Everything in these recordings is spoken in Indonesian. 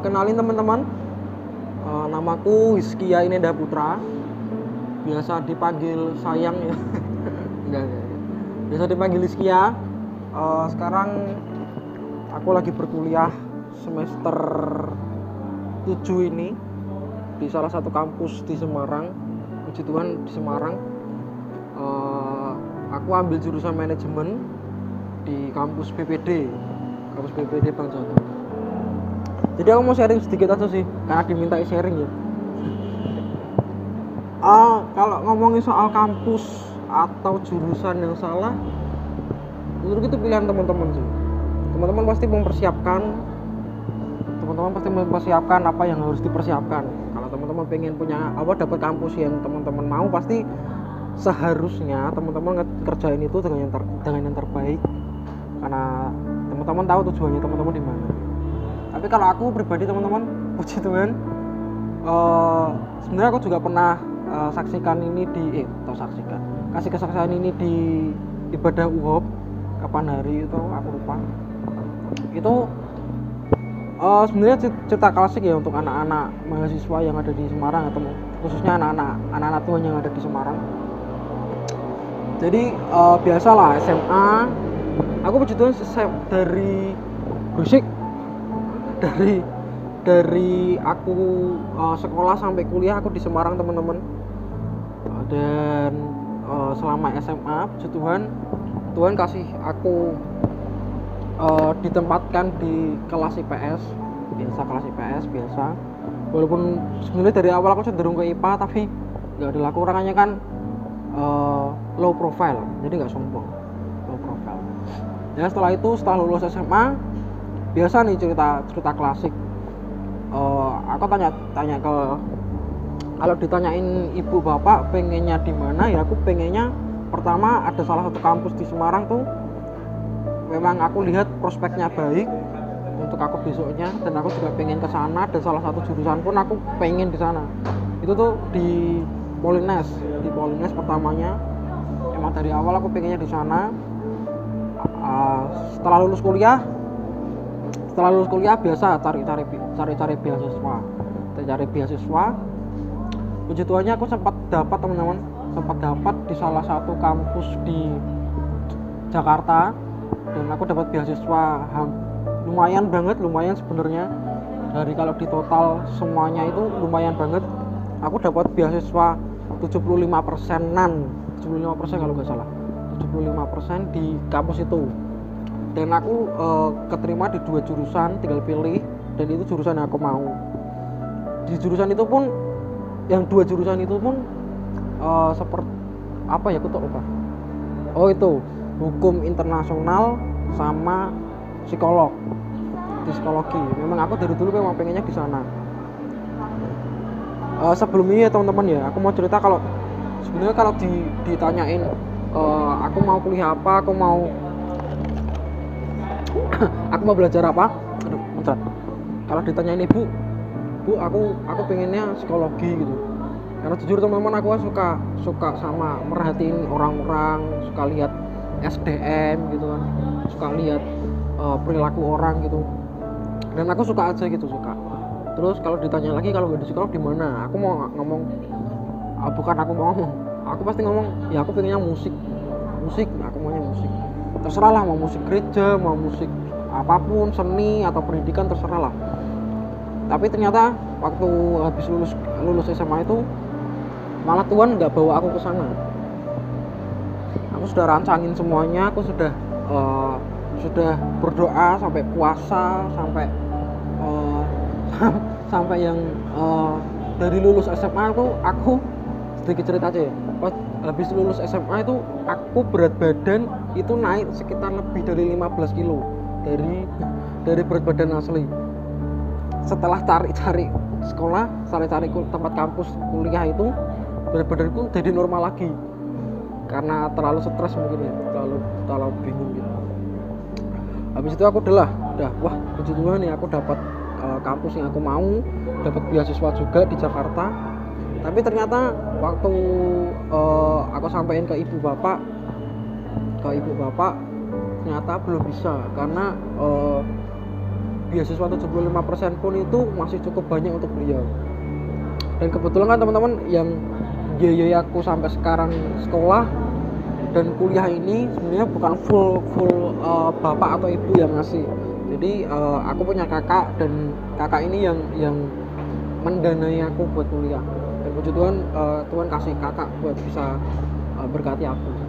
Kenalin teman-teman. Uh, namaku Hiskia Inenda Putra. Biasa dipanggil sayang ya. Biasa dipanggil Hiskia. Uh, sekarang aku lagi berkuliah semester 7 ini di salah satu kampus di Semarang. Puji Tuhan di Semarang. Uh, aku ambil jurusan manajemen di kampus PPD kampus PPD Bang jadi aku mau sharing sedikit aja sih karena diminta sharing ya. Uh, kalau ngomongin soal kampus atau jurusan yang salah menurut itu pilihan teman-teman sih. Teman-teman pasti mempersiapkan teman-teman pasti mempersiapkan apa yang harus dipersiapkan. Kalau teman-teman pengen punya apa dapat kampus yang teman-teman mau pasti seharusnya teman-teman kerjain itu dengan yang ter, dengan yang terbaik. Karena teman-teman tahu tujuannya teman-teman di mana tapi kalau aku pribadi teman-teman puji Tuhan uh, sebenarnya aku juga pernah uh, saksikan ini di eh atau saksikan kasih kesaksian ini di ibadah UHOP kapan hari itu aku lupa. Itu uh, sebenarnya cerita klasik ya untuk anak-anak mahasiswa yang ada di Semarang atau khususnya anak-anak anak-anak Tuhan yang ada di Semarang. Jadi uh, biasalah SMA aku puji Tuhan dari Gresik dari dari aku uh, sekolah sampai kuliah aku di Semarang teman-teman. Uh, dan uh, selama SMA puji Tuhan Tuhan kasih aku uh, ditempatkan di kelas IPS biasa kelas IPS biasa. Walaupun sebenarnya dari awal aku cenderung ke IPA tapi nggak ada kurangannya kan uh, low profile. Jadi nggak sombong low profile. Ya setelah itu setelah lulus SMA biasa nih cerita cerita klasik. Uh, aku tanya tanya ke kalau ditanyain ibu bapak pengennya di mana ya aku pengennya pertama ada salah satu kampus di Semarang tuh. Memang aku lihat prospeknya baik untuk aku besoknya dan aku juga pengen ke sana dan salah satu jurusan pun aku pengen di sana. Itu tuh di Polines di Polines pertamanya. Emang dari awal aku pengennya di sana. Uh, setelah lulus kuliah setelah lulus kuliah biasa cari-cari cari-cari beasiswa. Cari beasiswa puji tuanya aku sempat dapat teman-teman sempat dapat di salah satu kampus di Jakarta. Dan aku dapat beasiswa. Lumayan banget lumayan sebenarnya. Dari kalau di total semuanya itu lumayan banget. Aku dapat beasiswa 75 persenan. 75 persen kalau nggak salah. 75 persen di kampus itu dan aku e, keterima di dua jurusan tinggal pilih dan itu jurusan yang aku mau. Di jurusan itu pun yang dua jurusan itu pun e, seperti apa ya aku tak lupa. Oh itu hukum internasional sama psikolog. Psikologi. Memang aku dari dulu memang pengennya di sana. Uh, sebelumnya ya teman-teman ya aku mau cerita kalau sebenarnya kalau di, ditanyain uh, aku mau kuliah apa aku mau aku mau belajar apa? Aduh bentar. Kalau ditanyain ibu bu aku aku pengennya psikologi gitu. Karena jujur teman-teman aku suka suka sama merhatiin orang-orang suka lihat SDM gitu kan. Suka lihat uh, perilaku orang gitu. Dan aku suka aja gitu suka. Terus kalau ditanya lagi kalau nggak di psikolog di mana? Aku mau ngomong ah, bukan aku mau ngomong. Aku pasti ngomong ya aku pengennya musik. Musik aku maunya musik. Terserah lah mau musik gereja mau musik apa pun seni atau pendidikan terserah lah. Tapi ternyata waktu habis lulus lulus SMA itu malah Tuhan nggak bawa aku ke sana. Aku sudah rancangin semuanya aku sudah uh, sudah berdoa sampai puasa sampai uh, sampai yang uh, dari lulus SMA itu aku sedikit cerita aja ya. Pas habis lulus SMA itu aku berat badan itu naik sekitar lebih dari 15 kilo dari dari berat badan asli. Setelah cari-cari sekolah cari-cari tempat kampus kuliah itu berat badanku jadi normal lagi. Karena terlalu stres mungkin ya terlalu terlalu bingung gitu. Habis itu aku udah udah wah puji Tuhan nih aku dapat uh, kampus yang aku mau dapat beasiswa juga di Jakarta. Tapi ternyata waktu uh, aku sampaikan ke ibu bapak ke ibu bapak ternyata belum bisa karena uh, beasiswa 75% pun itu masih cukup banyak untuk beliau. Dan kebetulan kan teman-teman yang biayai aku sampai sekarang sekolah dan kuliah ini sebenarnya bukan full full uh, bapak atau ibu yang ngasih. Jadi uh, aku punya kakak dan kakak ini yang yang mendanai aku buat kuliah. Dan puji Tuhan uh, Tuhan kasih kakak buat bisa uh, berkati aku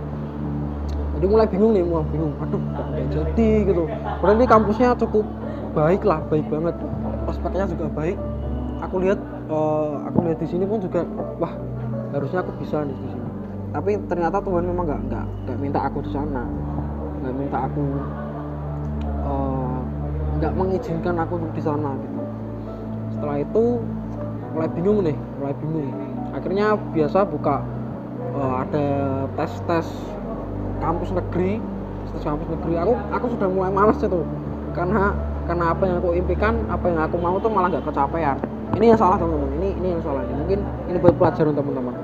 jadi mulai bingung nih mulai bingung. Aduh gak jadi gitu. Padahal ini kampusnya cukup baik lah baik banget. Prospeknya juga baik. Aku lihat uh, aku lihat di sini pun juga wah harusnya aku bisa nih di sini. Tapi ternyata Tuhan memang nggak nggak nggak minta aku di sana. Nggak minta aku nggak uh, mengizinkan aku untuk di sana gitu. Setelah itu mulai bingung nih mulai bingung. Akhirnya biasa buka uh, ada tes tes kampus negeri tes kampus negeri aku aku sudah mulai malas itu. Karena karena apa yang aku impikan apa yang aku mau tuh malah nggak kecapean. Ini yang salah teman-teman. Ini ini yang salah. Mungkin ini buat pelajaran teman-teman.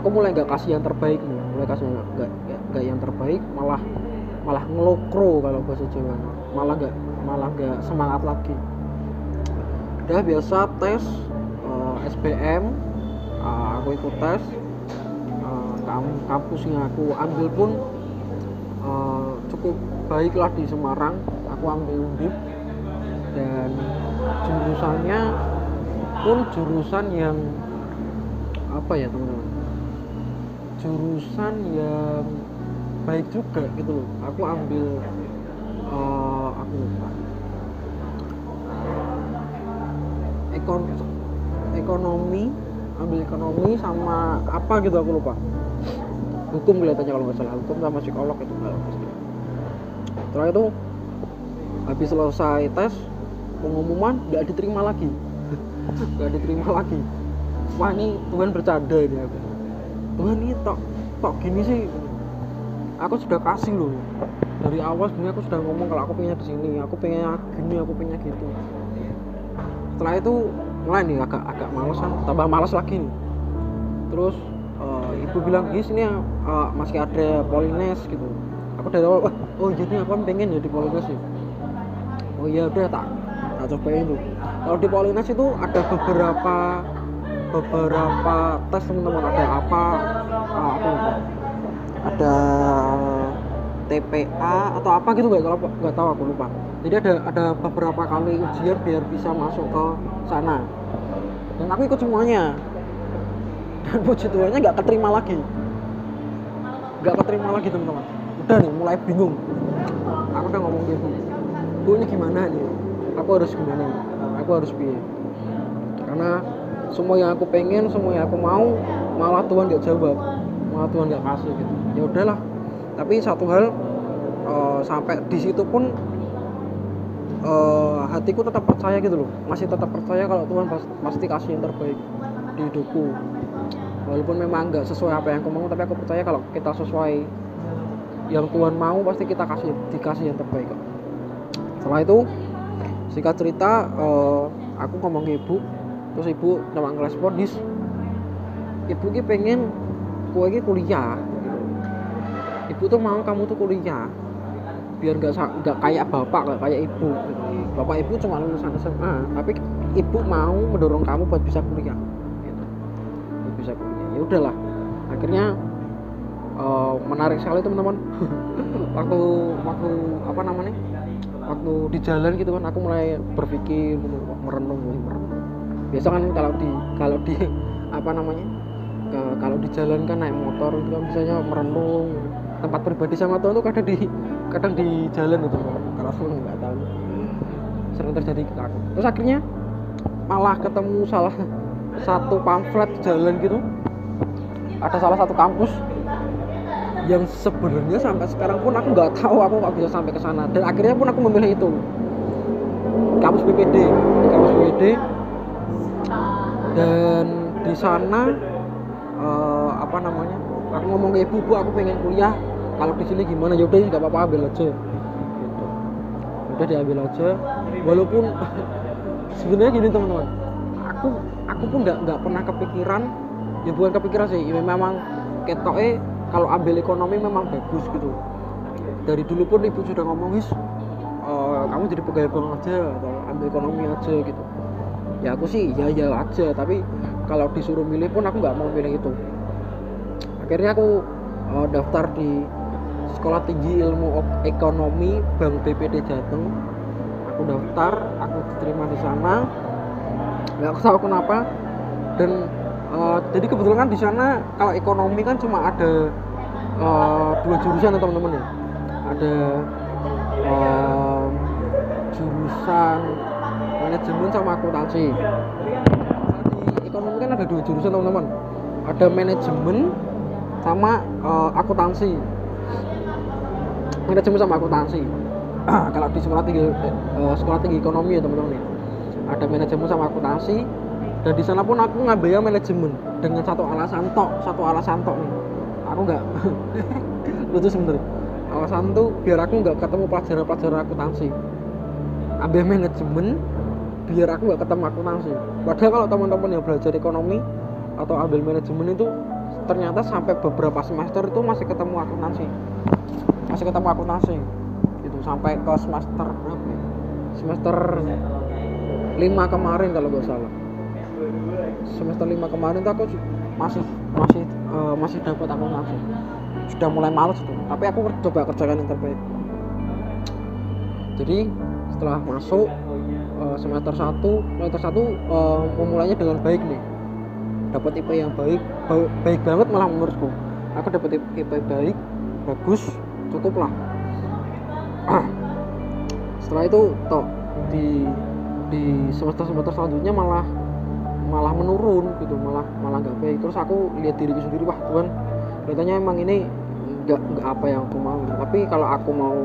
Aku mulai nggak kasih yang terbaik nih mulai kasih nggak nggak yang terbaik malah malah ngelokro kalau bahasa Jawa. Malah nggak malah nggak semangat lagi. Udah biasa tes uh, eh, SBM uh, eh, aku ikut tes kampus yang aku ambil pun uh, cukup baiklah di Semarang. Aku ambil undip. Dan jurusannya pun jurusan yang apa ya teman-teman? Jurusan yang baik juga gitu loh. Aku ambil uh, aku lupa. Ekon ekonomi ambil ekonomi sama apa gitu aku lupa hukum kelihatannya kalau nggak salah. Hukum sama psikolog itu kalau setelah itu habis selesai tes pengumuman nggak diterima lagi. Gak diterima lagi. Wah ini Tuhan bercanda ini aku. Tuhan ini tok tok gini sih. Aku sudah kasih loh. Dari awal sebenarnya aku sudah ngomong kalau aku pengen di sini aku pengen gini aku pengen gitu. Setelah itu mulai nih agak agak males kan tambah males lagi nih. Terus uh, ibu bilang di sini uh, masih ada polines gitu. Aku dari awal oh jadi apa pengen jadi polines sih oh iya udah tak tak cobain tuh. Kalau di Polinas itu ada beberapa beberapa tes teman-teman. Ada apa ah, apa ada TPA atau apa gitu nggak kalau nggak tahu aku lupa. Jadi ada ada beberapa kali ujian biar bisa masuk ke sana. Dan aku ikut semuanya dan puji Tuhannya nggak keterima lagi. Nggak keterima lagi teman-teman. Udah nih mulai bingung. Aku udah ngomong gitu. Bu ini gimana nih aku harus gimana aku harus pilih karena semua yang aku pengen semua yang aku mau malah Tuhan gak jawab. Malah Tuhan gak kasih gitu. Ya udahlah. Tapi satu hal uh, sampai di situ pun uh, hatiku tetap percaya gitu loh. Masih tetap percaya kalau Tuhan pasti kasih yang terbaik di hidupku walaupun memang nggak sesuai apa yang aku mau tapi aku percaya kalau kita sesuai yang Tuhan mau pasti kita kasih dikasih yang terbaik kok. Setelah itu singkat cerita uh, aku ngomong ke ibu terus ibu nama ngerespon dis ibu ki pengen kue ki kuliah. Ibu tuh mau kamu tuh kuliah biar nggak nggak kayak bapak nggak kayak ibu. Bapak ibu cuma lulusan SMA tapi ibu mau mendorong kamu buat bisa kuliah udahlah. Akhirnya uh, menarik sekali teman-teman. Waktu waktu apa namanya? Waktu di jalan gitu kan aku mulai berpikir gitu, merenung merenung. Biasa kan kalau di kalau di apa namanya? Ke, kalau di jalan kan naik motor itu kan biasanya merenung. Tempat pribadi sama tuh kadang di kadang di jalan itu kalau aku nggak tahu. Sering terjadi ke aku. Terus akhirnya malah ketemu salah satu pamflet jalan gitu ada salah satu kampus yang sebenarnya sampai sekarang pun aku nggak tahu aku nggak bisa sampai ke sana. Dan akhirnya pun aku memilih itu. Kampus BPD di kampus BPD dan di sana uh, apa namanya aku ngomong ke ibu bu aku pengen kuliah. Kalau di sini gimana? Yaudah nggak apa-apa ambil aja. Gitu. Udah diambil aja. Walaupun sebenarnya gini teman-teman. Aku aku pun nggak nggak pernah kepikiran ya bukan kepikiran sih ya memang ketoknya kalau ambil ekonomi memang bagus gitu. Dari dulu pun ibu sudah ngomong wis uh, kamu kamu jadi pegawai bank aja atau ambil ekonomi aja gitu. Ya aku sih ya ya aja tapi kalau disuruh milih pun aku nggak mau milih itu. Akhirnya aku uh, daftar di sekolah tinggi ilmu ekonomi Bank BPD Jateng. Aku daftar aku diterima di sana. Nggak tahu kenapa. Dan uh, jadi kebetulan kan di sana kalau ekonomi kan cuma ada uh, dua jurusan teman-teman ya. Ada uh, jurusan manajemen sama akuntansi. Ekonomi kan ada dua jurusan teman-teman. Ada manajemen sama uh, akuntansi. Manajemen sama akuntansi. Kalau di sekolah tinggi uh, sekolah tinggi ekonomi ya teman-teman ya. Ada manajemen sama akuntansi dan di sana pun aku ngambilnya manajemen dengan satu alasan tok satu alasan tok nih. Aku nggak lucu sebenernya alasan tuh biar aku nggak ketemu pelajaran-pelajaran akuntansi ambil manajemen biar aku nggak ketemu akuntansi padahal kalau teman-teman yang belajar ekonomi atau ambil manajemen itu ternyata sampai beberapa semester itu masih ketemu akuntansi masih ketemu akuntansi itu sampai ke semester ya? semester 5 kemarin kalau nggak salah semester 5 kemarin tuh aku masih masih uh, masih dapat akuntansi sudah mulai males itu. Tapi aku coba kerjakan yang terbaik. Jadi setelah masuk uh, semester 1 semester 1 uh, memulainya dengan baik nih. Dapat IP yang baik baik, baik banget malah menurutku. Aku dapat IP baik bagus cukup lah. Setelah itu toh di di semester semester selanjutnya malah malah menurun gitu malah malah nggak baik. Terus aku lihat diriku sendiri wah Tuhan kelihatannya emang ini nggak nggak apa yang aku mau. Tapi kalau aku mau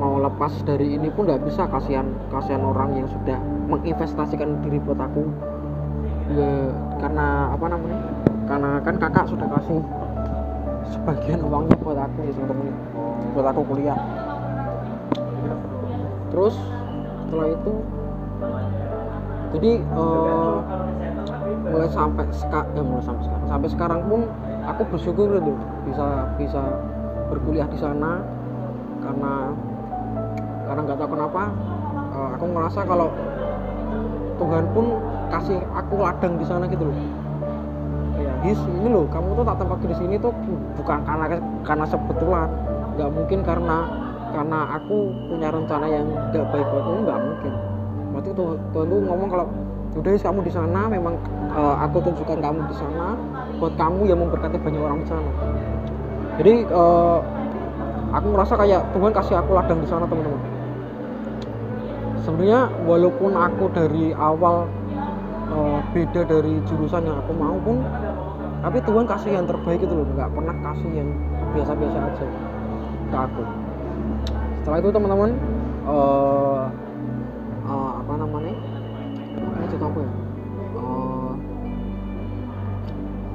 mau lepas dari ini pun nggak bisa kasihan kasihan orang yang sudah menginvestasikan diri buat aku. Ya karena apa namanya karena kan kakak sudah kasih sebagian uangnya buat aku ya teman buat aku kuliah. Terus setelah itu jadi uh, mulai sampai sekarang ya mulai sampai sekarang. Sampai sekarang pun aku bersyukur gitu bisa bisa berkuliah di sana. Karena karena nggak tahu kenapa uh, aku ngerasa kalau Tuhan pun kasih aku ladang di sana gitu loh. Ya his ini loh kamu tuh tak tempat di sini tuh bukan karena karena sebetulnya nggak mungkin karena karena aku punya rencana yang nggak baik buatmu nggak mungkin. Waktu itu tuh ngomong kalau udah kamu di sana. Memang uh, aku tunjukkan kamu di sana. Buat kamu yang memberkati banyak orang di sana. Jadi uh, aku merasa kayak Tuhan kasih aku ladang di sana teman-teman. Sebenarnya walaupun aku dari awal uh, beda dari jurusan yang aku mau pun tapi Tuhan kasih yang terbaik itu loh. Nggak pernah kasih yang biasa-biasa aja ke aku. Setelah itu teman-teman uh, cerita apa ya? Uh,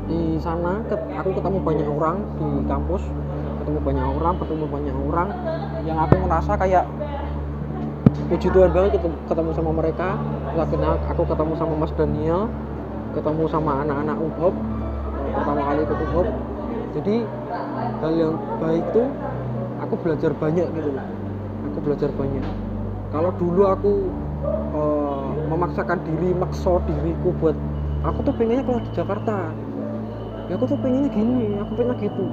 di sana aku ketemu banyak orang di kampus. Ketemu banyak orang ketemu banyak orang. Yang aku merasa kayak puji Tuhan banget ketemu, sama mereka. Akhirnya aku ketemu sama Mas Daniel ketemu sama anak-anak UHOP pertama kali ikut UHOP jadi hal yang baik tuh aku belajar banyak gitu aku belajar banyak. Kalau dulu aku uh, memaksakan diri makso diriku buat aku tuh pengennya kalau di Jakarta. Ya aku tuh pengennya gini aku pengen gitu.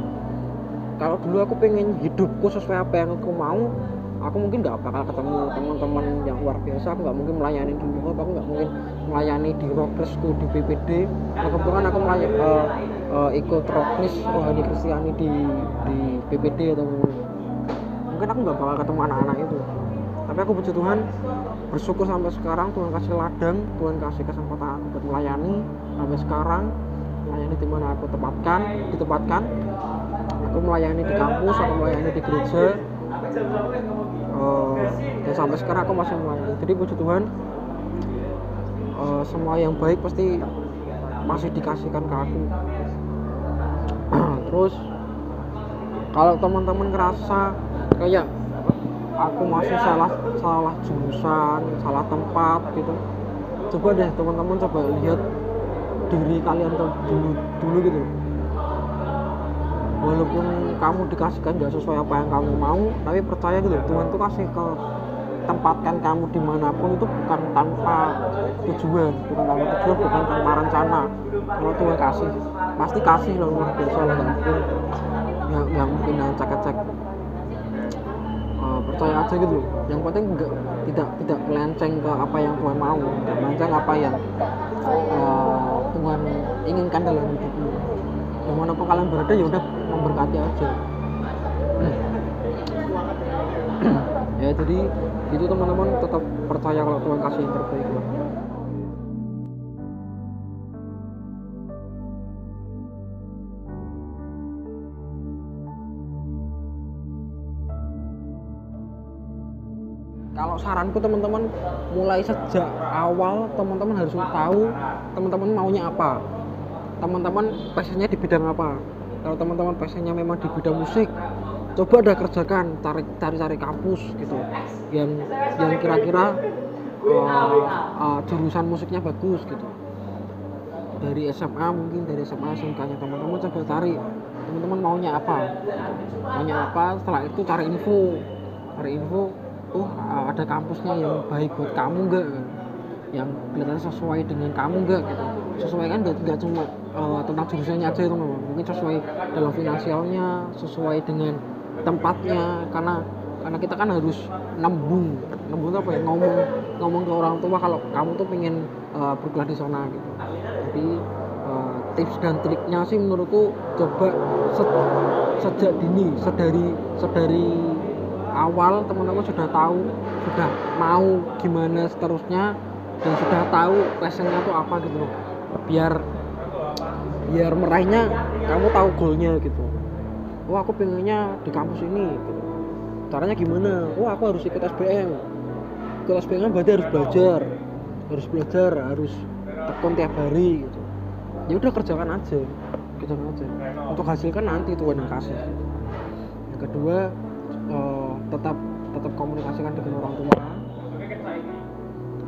Kalau dulu aku pengen hidupku sesuai apa yang aku mau aku mungkin nggak bakal ketemu teman-teman yang luar biasa. Aku nggak mungkin melayani di Luhut aku nggak mungkin melayani di Rokresku di BPD nah, kebetulan aku melayani uh, uh, eh, ikut Roknis Rohani Kristiani di di BPD atau mungkin aku nggak bakal ketemu anak-anak itu. Tapi aku puji Tuhan bersyukur sampai sekarang Tuhan kasih ladang Tuhan kasih kesempatan buat melayani sampai sekarang. Melayani di mana aku tempatkan ditempatkan. Aku melayani di kampus aku melayani di gereja. Uh, dan sampai sekarang aku masih melayani. Jadi puji Tuhan uh, semua yang baik pasti masih dikasihkan ke aku. Terus kalau teman-teman ngerasa kayak aku masih salah salah jurusan salah tempat gitu. Coba deh teman-teman coba lihat diri kalian dulu dulu gitu. Walaupun kamu dikasihkan gak sesuai apa yang kamu mau tapi percaya gitu Tuhan tuh kasih ke tempatkan kamu di mana pun itu bukan tanpa tujuan bukan tanpa tujuan bukan tanpa rencana. Kalau Tuhan kasih pasti kasih loh luar biasa loh nggak mungkin nggak mungkin cek-cek percaya aja gitu loh. Yang penting enggak tidak tidak melenceng ke apa yang Tuhan mau. Tidak melenceng apa yang uh, Tuhan inginkan dalam hidupmu di mana pun kalian berada ya udah memberkati aja. Ya jadi itu teman-teman tetap percaya kalau Tuhan kasih yang terbaik lah kalau saranku teman-teman mulai sejak awal teman-teman harus tahu teman-teman maunya apa. Teman-teman passionnya di bidang apa. Kalau teman-teman passionnya memang di bidang musik coba ada kerjakan cari cari cari kampus gitu. Yang yang kira-kira uh, uh, jurusan musiknya bagus gitu. Dari SMA mungkin dari SMA SMK nya teman-teman coba cari teman-teman maunya apa. Maunya apa setelah itu cari info. Cari info oh uh, ada kampusnya yang baik buat kamu enggak yang kelihatannya sesuai dengan kamu enggak sesuai kan nggak cuma uh, tentang jurusannya aja itu mungkin sesuai dalam finansialnya sesuai dengan tempatnya. Karena karena kita kan harus nembung. Nembung apa ya? Ngomong ngomong ke orang tua kalau kamu tuh pengen uh, berkuliah di sana gitu. Jadi uh, tips dan triknya sih menurutku coba se sejak dini sedari sedari awal teman-teman sudah tahu sudah mau gimana seterusnya dan sudah tahu passionnya tuh apa gitu loh. Biar biar meraihnya kamu tahu goalnya gitu. Oh aku pengennya di kampus ini gitu. caranya gimana? Oh aku harus ikut SBM ikut SBM berarti harus belajar. Harus belajar harus tekun tiap hari gitu. Ya udah kerjakan aja. Kerjakan aja. Untuk hasilkan nanti Tuhan yang kasih. Yang kedua uh, tetap tetap komunikasikan dengan orang tua.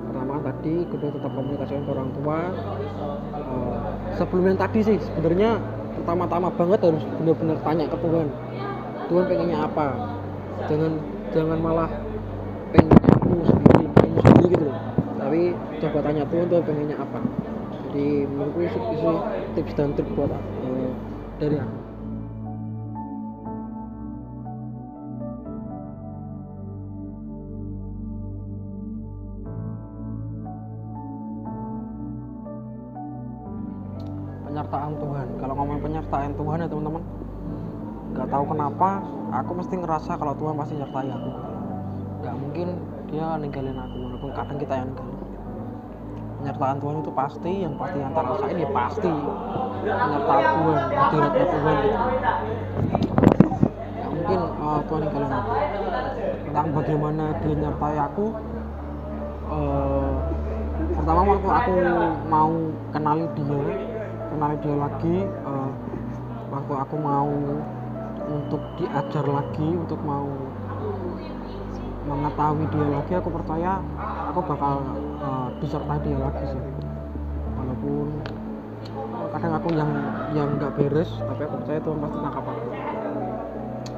Pertama tadi kedua tetap komunikasikan ke orang tua. Uh, sebelum tadi sih sebenarnya pertama-tama banget harus benar-benar tanya ke Tuhan. Tuhan pengennya apa? Jangan jangan malah pengen kamu sendiri kamu sendiri gitu tapi coba tanya Tuhan Tuhan pengennya apa? Jadi menurutku itu tips dan trik buat uh, dari aku tahu kenapa aku mesti ngerasa kalau Tuhan pasti nyertai aku. Nggak mungkin dia ninggalin aku walaupun kadang kita yang ninggalin. Penyertaan Tuhan itu pasti yang pasti yang tak rasain ya pasti penyertaan Tuhan hadiratnya Tuhan gitu. Nggak mungkin uh, Tuhan ninggalin aku. Tentang bagaimana dia nyertai aku uh, pertama waktu aku mau kenali dia kenali dia lagi uh, waktu aku mau untuk diajar lagi untuk mau mengetahui dia lagi aku percaya aku bakal uh, disertai dia lagi sih. Walaupun kadang aku yang yang nggak beres tapi aku percaya Tuhan pasti tangkap aku.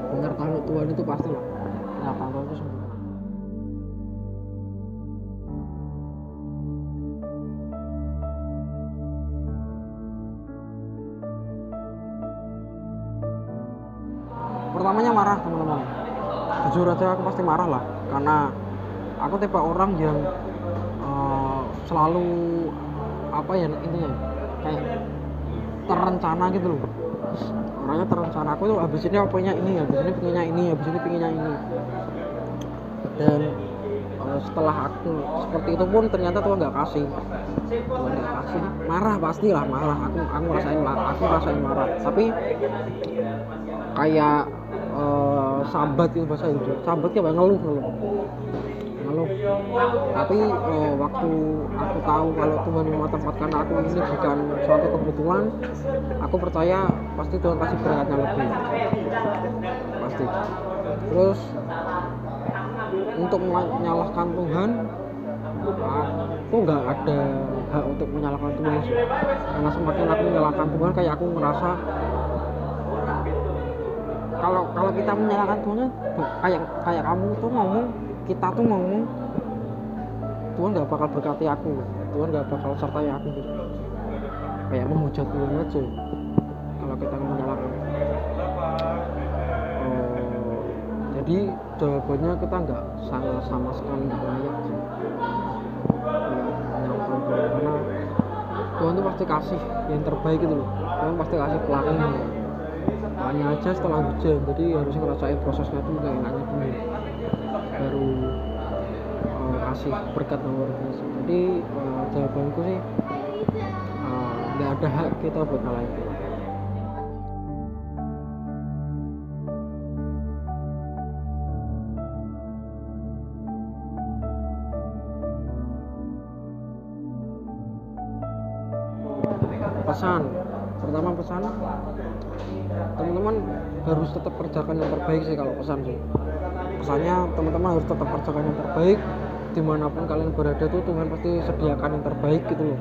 Penyertaan Tuhan itu pasti lah. Penyertaan Tuhan itu aja aku pasti marah lah karena aku tipe orang yang uh, selalu apa ya intinya kayak terencana gitu loh. Orangnya terencana aku tuh habis ini apanya ini habis ini pengennya ini habis ini pengennya ini. Dan uh, setelah aku seperti itu pun ternyata Tuhan nggak kasih. Nggak kasih. Marah pasti lah marah. Aku aku rasain aku rasain marah. Tapi kayak uh, sambat itu bahasa itu sambat kayak ngeluh ngeluh. Ngeluh. Tapi uh, waktu aku tahu kalau Tuhan memang tempatkan aku ini bukan suatu kebetulan aku percaya pasti Tuhan kasih berkatnya lebih. Pasti. Terus untuk menyalahkan Tuhan aku nggak ada hak untuk menyalahkan Tuhan. Karena semakin aku menyalahkan Tuhan kayak aku ngerasa kalau kalau kita menyalahkan Tuhan kayak kayak kamu tuh ngomong kita tuh ngomong Tuhan nggak bakal berkati aku Tuhan nggak bakal sertai aku gitu. Kayak menghujat Tuhan aja kalau kita menyalahkan. Oh, jadi jawabannya kita nggak sama sama sekali nggak layak sih Ya, Tuhan. karena Tuhan tuh pasti kasih yang terbaik gitu loh. Tuhan pasti kasih pelangi hanya aja setelah hujan jadi harus ngerasain prosesnya tuh kayak enaknya dulu baru uh, kasih berkat biasa jadi uh, jawabanku sih uh, nggak ada hak kita buat ngalahin Tuhan pesan. Pertama pesan teman-teman harus tetap kerjakan yang terbaik sih kalau pesan sih. Pesannya teman-teman harus tetap kerjakan yang terbaik. Di mana pun kalian berada tuh Tuhan pasti sediakan yang terbaik gitu loh.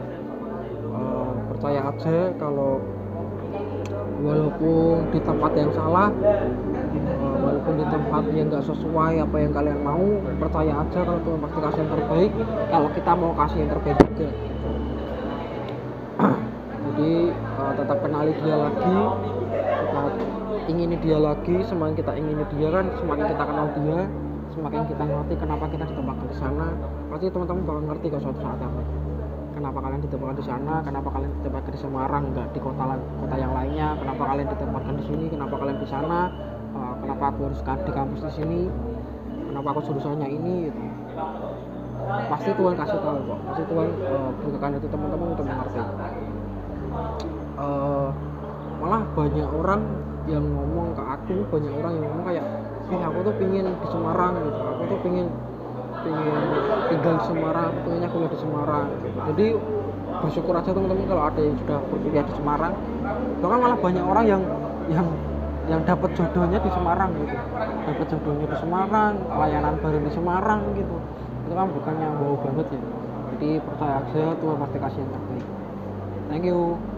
Eh, percaya aja kalau walaupun di tempat yang salah eh, walaupun di tempat yang nggak sesuai apa yang kalian mau percaya aja kalau Tuhan pasti kasih yang terbaik. Kalau kita mau kasih yang terbaik juga. Jadi uh, tetap kenali dia lagi ingini dia lagi semakin kita ingini dia kan semakin kita kenal dia semakin kita ngerti kenapa kita ditempatkan di sana. Pasti teman-teman bakal ngerti kalau suatu saat nanti kenapa kalian ditempatkan di sana kenapa kalian ditempatkan di Semarang nggak di kota kota yang lainnya kenapa kalian ditempatkan di sini kenapa kalian di sana Uh, kenapa aku harus di kampus di sini kenapa aku jurusannya ini gitu. Pasti Tuhan kasih tahu kok pasti Tuhan uh, itu teman-teman untuk mengerti. Eh, malah banyak orang yang ngomong ke aku banyak orang yang ngomong kayak eh aku tuh pingin di Semarang gitu aku tuh pingin pingin tinggal di Semarang aku pengennya kuliah di Semarang. Jadi bersyukur aja teman-teman kalau ada yang sudah berkuliah di Semarang. Bahkan malah banyak orang yang yang yang dapat jodohnya di Semarang gitu. Dapat jodohnya di Semarang layanan baru di Semarang gitu. Itu kan bukannya wow banget ya. Jadi percaya aja Tuhan pasti kasih yang terbaik. Thank you